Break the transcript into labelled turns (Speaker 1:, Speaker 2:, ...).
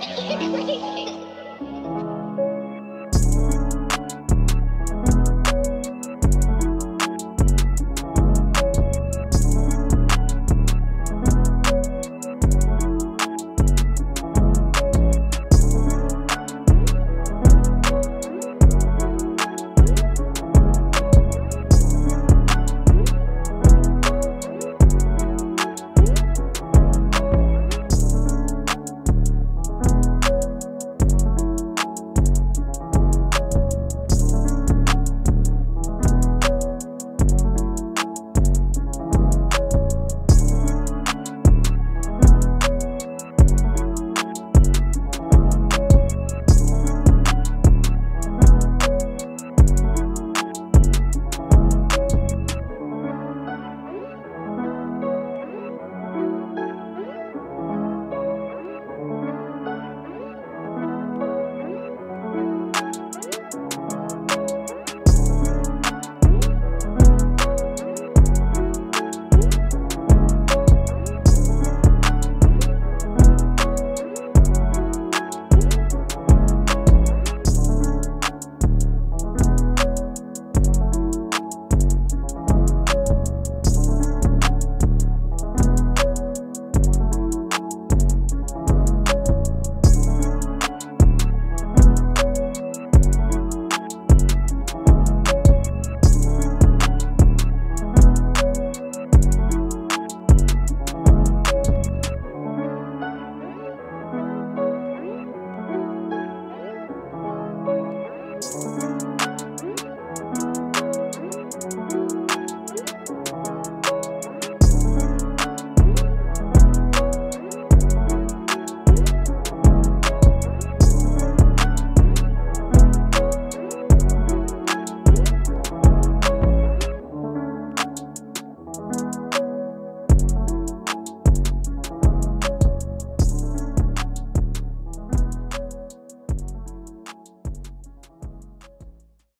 Speaker 1: Ha ha ha ha!